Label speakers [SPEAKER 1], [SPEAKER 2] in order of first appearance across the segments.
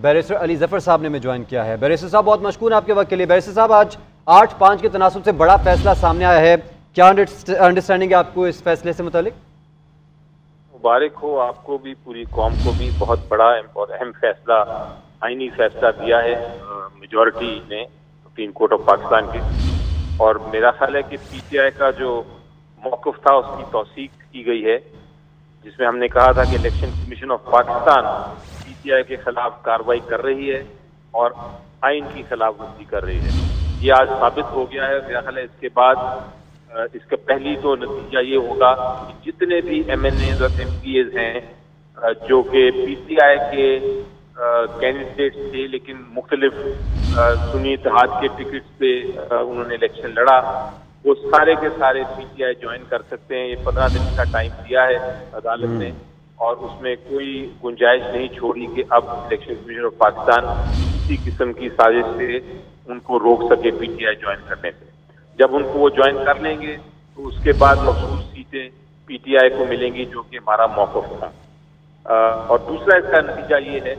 [SPEAKER 1] Barrister Ali Zafar صاحب نے میں جوائن کیا ہے۔ بیریسٹر صاحب بہت مشکور آپ کے وقت کے لیے۔ بیریسٹر صاحب، آج آٹھ پانچ کے تناسب سے بڑا فیصلہ سامنے آیا ہے۔ کیا انڈرسٹینڈنگ ہے آپ کو اس فیصلے سے متعلق؟
[SPEAKER 2] مبارک ہو، آپ کو بھی، پوری قوم کو بھی بہت بڑا اور اہم فیصلہ، آئینی فیصلہ دیا ہے۔ میجورٹی نے سپریم کورٹ آف پاکستان کے۔ اور میرا خیال ہے کہ پی ٹی آئی کا جو موقف تھا، اس کی توثیق کی گئی ہے۔ جس میں ہم نے کہا تھا کہ election commission of Pakistan P I کے خلاف کاروائی کر رہی ہے اور آئین کی خلاف ورزی کر رہی ہے۔ یہ آج ثابت ہو گیا ہے، میرا خیال ہے اس کے بعد اس کا پہلی تو نتیجہ یہ ہوگا کہ جتنے بھی ایم این ایز اور ایم پی ایز ہیں جو کہ پی ٹی آئی کے کینڈیڈیٹ تھے، لیکن مختلف سنی اتحاد کے ٹکٹس پہ انہوں نے الیکشن لڑا۔ وہ سارے کے سارے پی ٹی آئی جوائن کر سکتے ہیں، یہ پندرہ دن کا ٹائم دیا ہے عدالت نے۔ اور اس میں کوئی گنجائش نہیں چھوڑی کہ اب الیکشن کمیشن آف پاکستان کسی قسم کی سازش سے ان کو روک سکے پی ٹی آئی جوائن کرنے سے جب ان کو وہ جوائن کر لیں گے تو اس کے بعد مخصوص سیٹیں پی ٹی آئی کو ملیں گی جو کہ ہمارا موقف تھا۔ اور دوسرا اس کا نتیجہ یہ ہے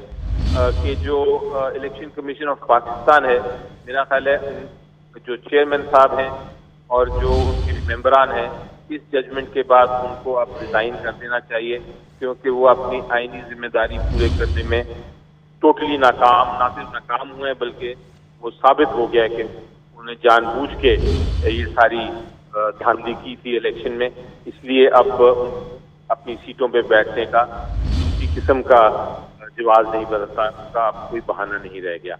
[SPEAKER 2] کہ جو الیکشن کمیشن آف پاکستان ہے، میرا خیال ہے، جو چیئرمین صاحب ہیں اور جو ان کے ممبران ہیں اس ججمنٹ کے بعد ان کو اب ریزائن کر دینا چاہیے، کیونکہ وہ اپنی آئینی ذمہ داری پورے کرنے میں ٹوٹلی ناکام، نہ صرف ناکام ہوئے، بلکہ وہ ثابت ہو گیا کہ انہوں نے جان بوجھ کے یہ ساری دھاندلی کی تھی الیکشن میں۔ اس لیے اب اپنی سیٹوں پہ بیٹھنے کا کسی قسم کا جواز نہیں بدلتا اس کا اب کوئی بہانہ نہیں رہ گیا۔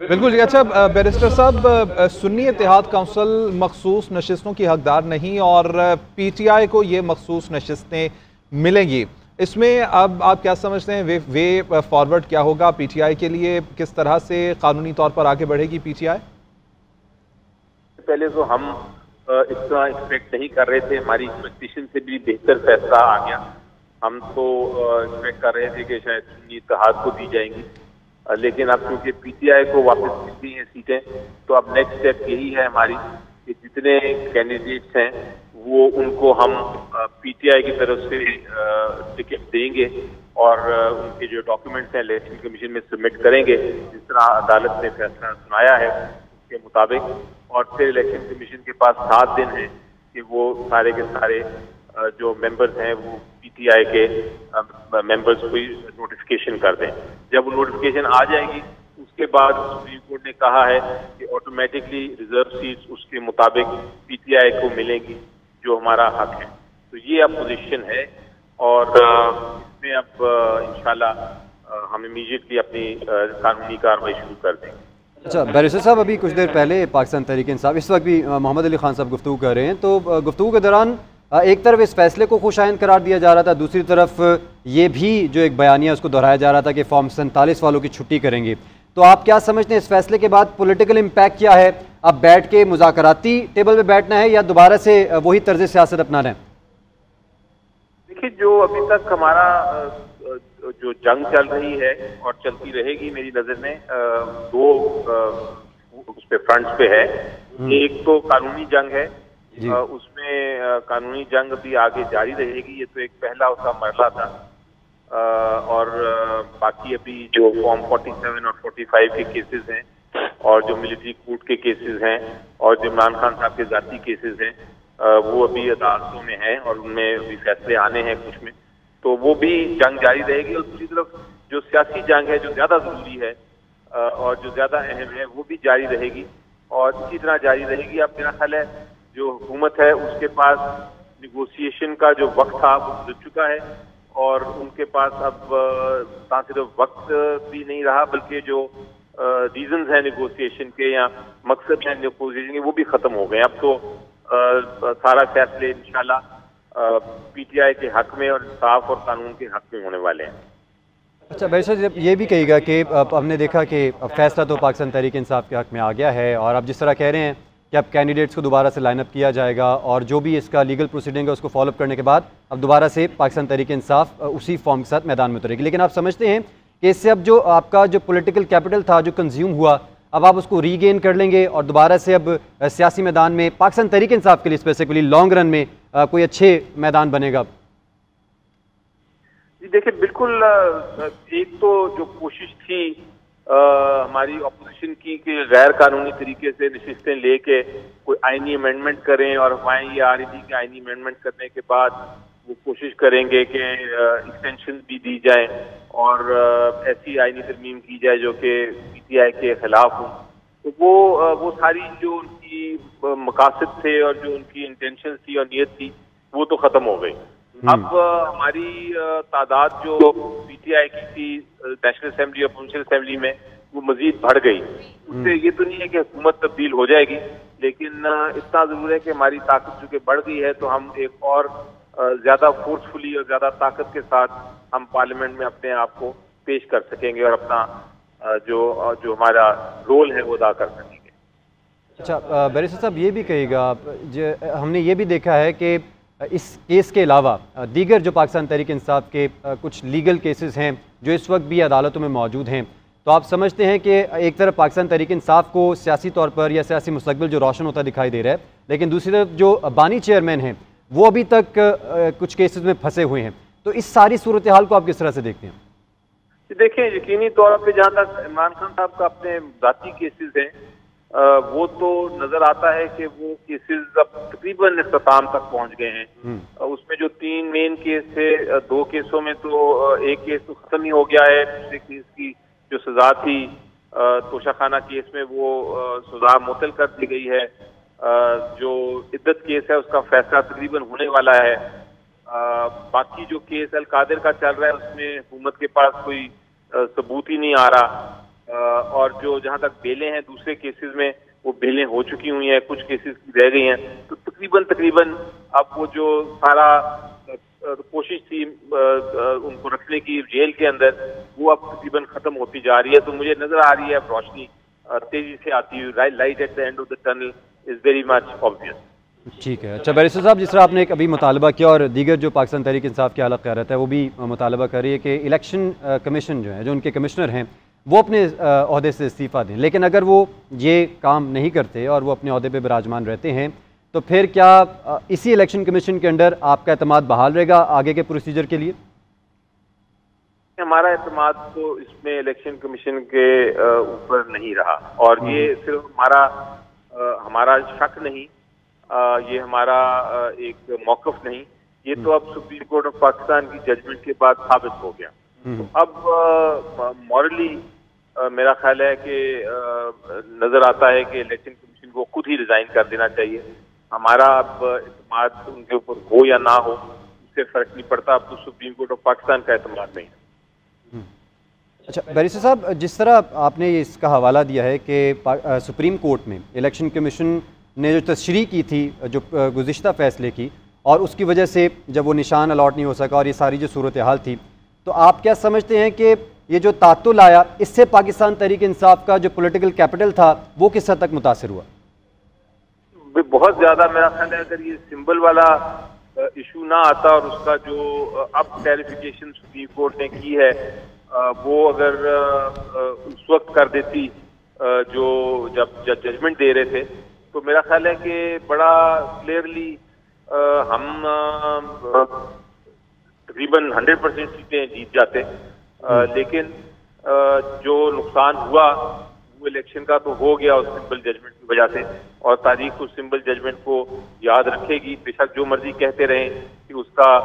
[SPEAKER 3] بالکل جی اچھا بیرسٹر صاحب سنی اتحاد کونسل مخصوص نشستوں کی حقدار نہیں اور پی ٹی آئی کو یہ مخصوص نشستیں ملیں گی۔ اس میں اب آپ کیا سمجھتے ہیں، وے فارورڈ کیا ہوگا پی ٹی آئی کے لیے؟ کس طرح سے قانونی طور پر آگے بڑھے گی پی ٹی آئی؟
[SPEAKER 2] پہلے تو ہم اس طرح ایکسپیکٹ نہیں کر رہے تھے۔ ہماری ایکسپیکٹیشن سے بھی بہتر فیصلہ آ گیا۔ ہم تو ایکسپیکٹ کر رہے تھے کہ شاید سنی اتحاد کو دی جائیں گی۔ لیکن اب کیونکہ پی ٹی آئی کو واپس ملتی ہیں سیٹیں، تو اب نیکسٹ اسٹیپ یہی ہے ہماری کہ جتنے کینڈیڈیٹس ہیں، وہ ان کو ہم پی ٹی آئی کی طرف سے ٹکٹ دیں گے اور ان کے جو ڈاکیومنٹس ہیں الیکشن کمیشن میں سبمٹ کریں گے، جس طرح عدالت نے فیصلہ سنایا ہے اس کے مطابق۔ اور پھر الیکشن کمیشن کے پاس سات دن ہیں کہ وہ سارے کے سارے جو ممبرز ہیں، وہ پی ٹی آئی کے ممبرز کو نوٹیفکیشن کر دیں۔ جب وہ نوٹیفکیشن آ جائے گی، اس کے بعد سپریم کورٹ نے کہا ہے کہ آٹومیٹکلی ریزرو سیٹس اس کے مطابق پی ٹی آئی کو ملیں گی، جو ہمارا حق ہے۔ تو یہ اب پوزیشن ہے اور اس میں اب انشاءاللہ ہم امیجیٹلی اپنی قانونی کاروائی شروع کر دیں۔ گے
[SPEAKER 1] اچھا بیریسٹر صاحب، ابھی کچھ دیر پہلے پاکستان تحریک انصاف، اس وقت بھی محمد علی خان صاحب گفتگو کر رہے ہیں۔ تو گفتگو کے دوران ایک طرف اس فیصلے کو خوش آئند قرار دیا جا رہا تھا دوسری طرف یہ بھی جو ایک بیانیہ اس کو دہرایا جا رہا تھا کہ فارم سینتالیس والوں کی چھٹی کریں گے۔ تو آپ کیا سمجھتے ہیں اس فیصلے کے بعد پولیٹیکل امپیکٹ کیا ہے؟ اب بیٹھ کے مذاکراتی ٹیبل پہ بیٹھنا ہے یا دوبارہ سے وہی طرز سیاست اپنا رہے
[SPEAKER 2] دیکھیے جو ابھی تک ہمارا جو جنگ چل رہی ہے اور چلتی رہے گی میری نظر میں دو اس پہ فرنٹس پہ ہے۔ ایک تو قانونی جنگ ہے۔ جی۔ اس میں قانونی جنگ بھی آگے جاری رہے گی، یہ تو ایک پہلا اس کا مرحلہ تھا۔ اور باقی ابھی جو فارم فورٹی سیون اور فورٹی فائیو کے کیسز ہیں، اور جو ملٹری کورٹ کے کیسز ہیں، اور جو عمران خان صاحب کے ذاتی کیسز ہیں وہ ابھی عدالتوں میں ہیں، اور ان میں ابھی فیصلے آنے ہیں کچھ میں۔ تو وہ بھی جنگ جاری رہے گی، اور دوسری طرف جو سیاسی جنگ ہے، جو زیادہ ضروری ہے اور جو زیادہ اہم ہے، وہ بھی جاری رہے گی۔ اور اسی طرح جاری رہے گی۔ اب میرا خیال ہے جو حکومت ہے، اس کے پاس نیگوسیشن کا جو وقت تھا، وہ گزر چکا ہے اور ان کے پاس اب نہ صرف وقت بھی نہیں رہا، بلکہ جو ریزنز ہیں نیگوسیشن کے یا مقصد ہیں نیگوسیشن کے، وہ بھی ختم ہو گئے۔ اب تو سارا فیصلے انشاءاللہ پی ٹی آئی کے حق میں اور انصاف اور قانون کے حق میں ہونے والے ہیں۔
[SPEAKER 1] اچھا بھائی جب یہ بھی کہے گا کہ اب ہم نے دیکھا کہ فیصلہ تو پاکستان تحریک انصاف کے حق میں آ گیا ہے اور اب جس طرح کہہ رہے ہیں کہ اب کینڈیڈیٹس کو دوبارہ سے لائن اپ کیا جائے گا اور جو بھی اس کا لیگل پروسیڈنگ ہے اس کو فالو اپ کرنے کے بعد اب دوبارہ سے پاکستان تحریک انصاف اسی فارم کے ساتھ میدان میں اترے گی۔ لیکن آپ سمجھتے ہیں کہ اس سے اب جو آپ کا جو پولیٹیکل کیپٹل تھا، جو کنزیوم ہوا، اب آپ اس کو ری گین کر لیں گے اور دوبارہ سے اب سیاسی میدان میں پاکستان تحریک انصاف کے لیے اسپیسیکلی لانگ رن میں کوئی اچھے میدان بنے گا۔
[SPEAKER 2] جی، دیکھیں بالکل ایک تو جو کوشش تھی ہماری اپوزیشن کی کہ غیر قانونی طریقے سے نشستیں لے کے کوئی آئینی امینڈمنٹ کریں اور ہمیں یہ آ رہی تھی کہ آئینی امینڈمنٹ کرنے کے بعد وہ کوشش کریں گے کہ ایکسٹینشن بھی دی جائیں اور ایسی آئینی ترمیم کی جائے جو کہ پی ٹی آئی کے خلاف ہوں تو وہ وہ ساری جو ان کی مقاصد تھے اور جو ان کی انٹینشن تھی اور نیت تھی، وہ تو ختم ہو گئی۔ اب ہماری تعداد جو پی ٹی آئی کی تھی نیشنل اسمبلی اور پروونشل اسمبلی میں وہ مزید بڑھ گئی۔ اس سے یہ تو نہیں ہے کہ حکومت تبدیل ہو جائے گی لیکن اتنا ضرور ہے کہ ہماری طاقت چونکہ بڑھ گئی ہے تو ہم ایک اور زیادہ فورسفلی اور زیادہ طاقت کے ساتھ ہم پارلیمنٹ میں اپنے آپ کو پیش کر سکیں گے اور اپنا جو جو ہمارا رول ہے وہ ادا کر سکیں گے۔
[SPEAKER 1] اچھا بیریسٹر صاحب یہ بھی کہے گا ہم نے یہ بھی دیکھا ہے کہ اس کیس کے علاوہ دیگر جو پاکستان تحریک انصاف کے کچھ لیگل کیسز ہیں جو اس وقت بھی عدالتوں میں موجود ہیں. تو آپ سمجھتے ہیں کہ ایک طرف پاکستان تحریک انصاف کو سیاسی طور پر یا سیاسی مستقبل جو روشن ہوتا دکھائی دے رہا ہے، لیکن دوسری طرف جو بانی چیئرمین ہیں، وہ ابھی تک uh, کچھ کیسز میں پھنسے ہوئے ہیں. تو اس ساری صورتحال کو آپ کس طرح سے دیکھتے ہیں؟
[SPEAKER 2] جی، دیکھیں، یقینی طور پہ جہاں تک عمران خان صاحب کا اپنے ذاتی کیسز ہیں وہ تو نظر آتا ہے کہ وہ کیسز اب تقریباً اختتام تک پہنچ گئے ہیں۔ اس میں جو تین مین کیس تھے دو کیسوں میں تو ایک کیس تو ختم ہی ہو گیا ہے۔ دوسرے کیس کی جو سزا تھی توشہ خانہ کیس میں وہ سزا معطل کر دی گئی ہے۔ جو عدت کیس ہے اس کا فیصلہ تقریباً ہونے والا ہے۔ باقی جو کیس القادر کا چل رہا ہے اس میں حکومت کے پاس کوئی ثبوت ہی نہیں آ رہا۔ اور جو جہاں تک بیلیں ہیں، دوسرے کیسز میں وہ بیلیں ہو چکی ہوئی ہیں، کچھ کیسز رہ گئی ہیں۔ تو تقریباً تقریباً اب وہ جو سارا کوشش تھی ان کو رکھنے کی جیل کے اندر، وہ اب تقریباً ختم ہوتی جا رہی ہے۔ تو مجھے نظر آ رہی ہے اب روشنی تیزی سے آتی ہوئی۔ Light at the end of the tunnel is very much obvious
[SPEAKER 1] ٹھیک ہے۔ اچھا بیرسٹر صاحب، جس طرح آپ نے ایک ابھی مطالبہ کیا اور دیگر جو پاکستان تحریک انصاف کی حالت کہہ رہتا ہے وہ بھی مطالبہ کر رہی ہے کہ الیکشن کمیشن جو ہے جو ان کے کمشنر ہیں وہ اپنے عہدے سے استعفیٰ دیں۔ لیکن اگر وہ یہ کام نہیں کرتے اور وہ اپنے عہدے پہ براجمان رہتے ہیں تو پھر کیا اسی الیکشن کمیشن کے انڈر آپ کا اعتماد بحال رہے گا آگے کے پروسیجر کے لیے؟
[SPEAKER 2] ہمارا اعتماد تو اس میں الیکشن کمیشن کے اوپر نہیں رہا۔ اور یہ صرف ہمارا ہمارا شک نہیں یہ ہمارا ایک موقف نہیں۔ یہ تو اب سپریم کورٹ آف پاکستان کی ججمنٹ کے بعد ثابت ہو گیا۔ اب مورلی میرا خیال ہے کہ نظر آتا ہے کہ الیکشن کمیشن کو خود ہی ریزائن کر دینا چاہیے۔ ہمارا اب اعتماد ان کے اوپر ہو یا نہ ہو اس سے فرق نہیں پڑتا۔ اب تو سپریم کورٹ آف پاکستان کا اعتماد نہیں
[SPEAKER 1] اچھا بیریسٹر صاحب جس طرح آپ نے اس کا حوالہ دیا ہے کہ سپریم کورٹ میں الیکشن کمیشن نے جو تشریح کی تھی جو گزشتہ فیصلے کی اور اس کی وجہ سے جب وہ نشان الاٹ نہیں ہو سکا اور یہ ساری جو صورتحال تھی تو آپ کیا سمجھتے ہیں کہ یہ جو تعطل آیا، اس سے پاکستان تحریک انصاف کا جو پولیٹیکل کیپٹل تھا، وہ کس حد تک متاثر ہوا؟
[SPEAKER 2] بہت زیادہ میرا خیال ہے، اگر یہ سمبل والا ایشو نہ آتا اور اس کا جو اب کلیریفیکیشن سپریم کورٹ نے کی ہے وہ اگر اس وقت کر دیتی جو جب ججمنٹ دے رہے تھے، تو میرا خیال ہے کہ بڑا کلیئرلی ہم تقریباً ہنڈریڈ پرسینٹ سیٹیں جیت جاتے لیکن جو نقصان ہوا وہ الیکشن کا تو ہو گیا اس سمبل ججمنٹ کی وجہ سے۔ اور تاریخ اس سمبل ججمنٹ کو یاد رکھے گی۔ بے شک جو مرضی کہتے رہیں کہ اس کا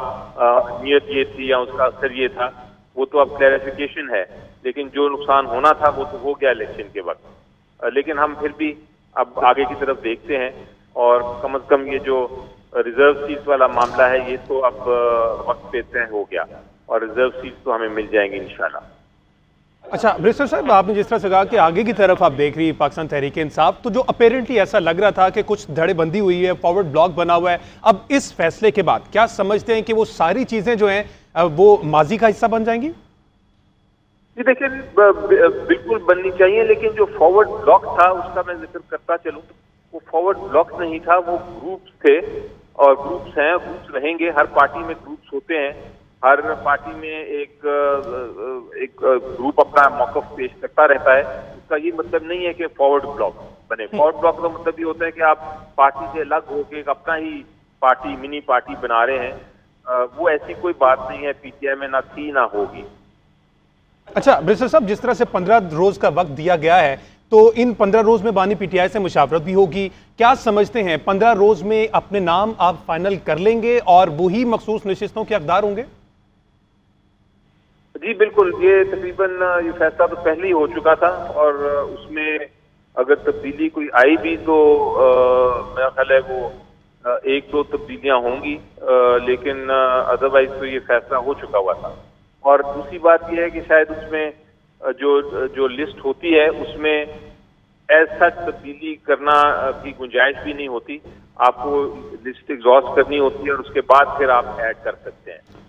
[SPEAKER 2] نیت یہ تھی یا اس کا اثر یہ تھا، وہ تو اب کلیریفیکیشن ہے۔ لیکن جو نقصان ہونا تھا وہ تو ہو گیا الیکشن کے وقت۔ لیکن ہم پھر بھی اب آگے کی طرف دیکھتے ہیں۔ اور کم از کم یہ جو ریزرو سیٹس والا معاملہ ہے یہ تو اب وقت پہ طے ہو گیا۔ اور ریزرو سیٹس تو ہمیں مل جائیں گی انشاءاللہ۔
[SPEAKER 3] اچھا برسٹر صاحب آپ نے جس طرح سے کہا کہ آگے کی طرف آپ دیکھ رہی پاکستان تحریک انصاف تو جو اپیرنٹلی ایسا لگ رہا تھا کہ کچھ دھڑے بندی ہوئی ہے فارورڈ بلاک بنا ہوا ہے اب اس فیصلے کے بعد کیا سمجھتے ہیں کہ وہ ساری چیزیں جو ہیں وہ ماضی کا حصہ بن جائیں گی؟
[SPEAKER 2] جی دیکھیں بالکل بننی چاہیے لیکن جو فارورڈ بلاک تھا اس کا میں ذکر کرتا چلوں وہ فارورڈ بلاک نہیں تھا وہ گروپس تھے اور گروپس ہیں گروپس رہیں گے۔ ہر پارٹی میں گروپس ہوتے ہیں۔ ہر پارٹی میں ایک ایک گروپ اپنا موقف پیش کرتا رہتا ہے۔ اس کا یہ مطلب نہیں ہے کہ فارورڈ بلاک بنے۔ فارورڈ بلاک کا مطلب یہ ہوتا ہے کہ آپ پارٹی سے الگ ہو کے ایک اپنا ہی پارٹی منی پارٹی بنا رہے ہیں۔ وہ ایسی کوئی بات نہیں ہے پی ٹی آئی میں نہ تھی
[SPEAKER 4] نہ ہوگی۔ اچھا برسر صاحب جس طرح سے پندرہ روز کا وقت دیا گیا ہے تو ان پندرہ روز میں بانی پی ٹی آئی سے مشاورت بھی ہوگی۔ کیا سمجھتے ہیں پندرہ روز میں اپنے نام آپ فائنل کر لیں گے اور وہی
[SPEAKER 2] مخصوص نشستوں کے اقدار ہوں گے؟ جی بالکل۔ یہ تقریباً یہ فیصلہ تو پہلے ہی ہو چکا تھا اور اس میں اگر تبدیلی کوئی آئی بھی تو میرا خیال ہے وہ ایک دو تبدیلیاں ہوں گی لیکن ادروائز تو یہ فیصلہ ہو چکا ہوا تھا۔ اور دوسری بات یہ ہے کہ شاید اس میں جو جو لسٹ ہوتی ہے، اس میں ایز سچ تبدیلی کرنا کی گنجائش بھی نہیں ہوتی۔ آپ کو لسٹ ایگزاسٹ کرنی ہوتی ہے اور اس کے بعد پھر آپ ایڈ کر سکتے ہیں۔